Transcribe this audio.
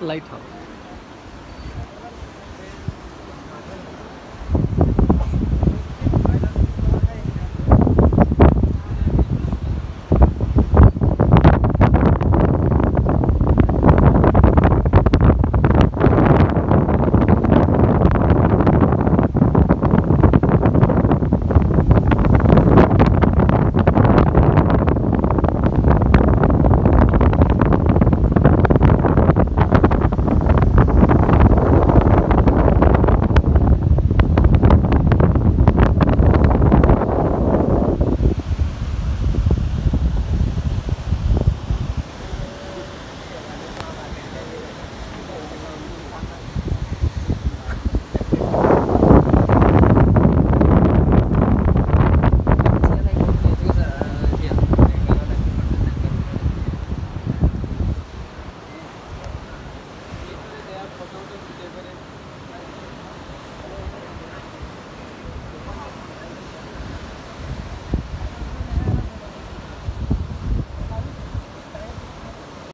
lighthouse.